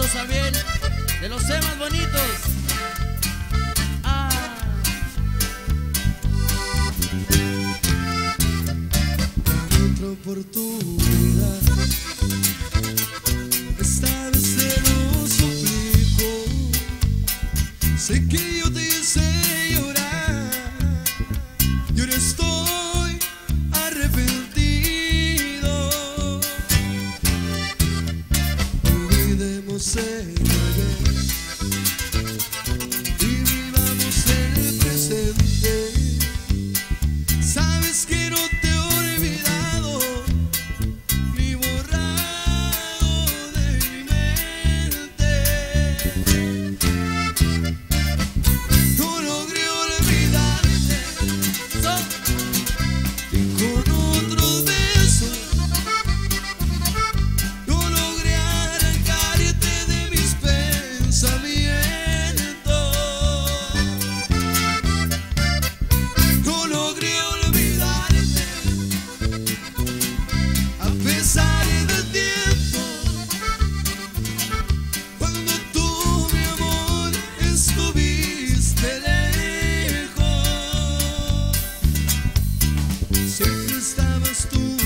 Sosa bien, de los temas bonitos. Ah. Otra oportunidad. Esta vez te lo suplico. Sé que biscuit estabas tú.